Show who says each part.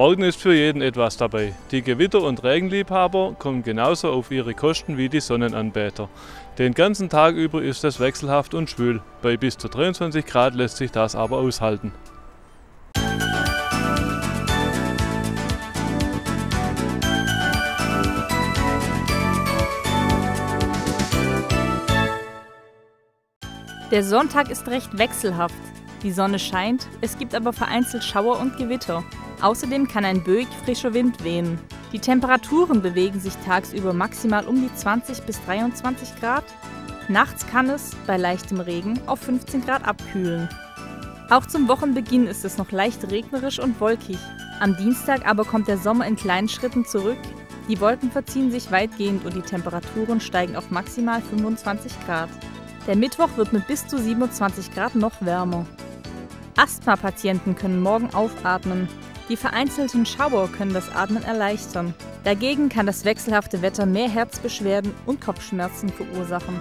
Speaker 1: Morgen ist für jeden etwas dabei. Die Gewitter- und Regenliebhaber kommen genauso auf ihre Kosten wie die Sonnenanbeter. Den ganzen Tag über ist es wechselhaft und schwül. Bei bis zu 23 Grad lässt sich das aber aushalten.
Speaker 2: Der Sonntag ist recht wechselhaft. Die Sonne scheint, es gibt aber vereinzelt Schauer und Gewitter. Außerdem kann ein böig frischer Wind wehen. Die Temperaturen bewegen sich tagsüber maximal um die 20 bis 23 Grad. Nachts kann es, bei leichtem Regen, auf 15 Grad abkühlen. Auch zum Wochenbeginn ist es noch leicht regnerisch und wolkig. Am Dienstag aber kommt der Sommer in kleinen Schritten zurück. Die Wolken verziehen sich weitgehend und die Temperaturen steigen auf maximal 25 Grad. Der Mittwoch wird mit bis zu 27 Grad noch wärmer. Asthma-Patienten können morgen aufatmen. Die vereinzelten Schauer können das Atmen erleichtern. Dagegen kann das wechselhafte Wetter mehr Herzbeschwerden und Kopfschmerzen verursachen.